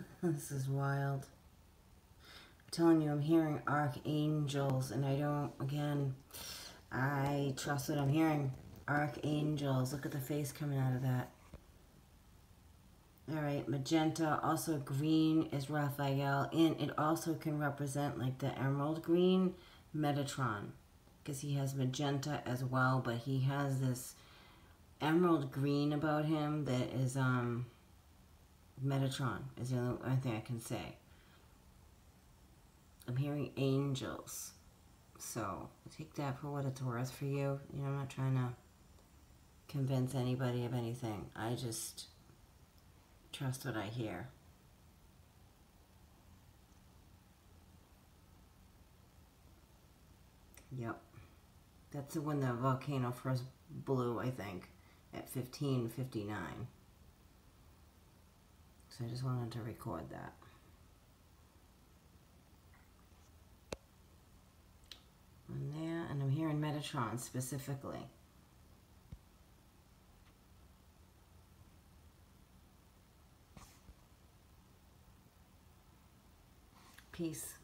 this is wild. I'm telling you, I'm hearing archangels, and I don't, again, I trust what I'm hearing. Archangels. Look at the face coming out of that. All right, magenta, also green is Raphael, and it also can represent like the emerald green Metatron, because he has magenta as well, but he has this emerald green about him that is um Metatron is the only thing I can say. I'm hearing angels. So take that for what it's worth for you. You know, I'm not trying to convince anybody of anything. I just trust what I hear. Yep. That's the when the volcano first blew, I think, at 1559. So I just wanted to record that. And there, and I'm hearing Metatron specifically. Peace.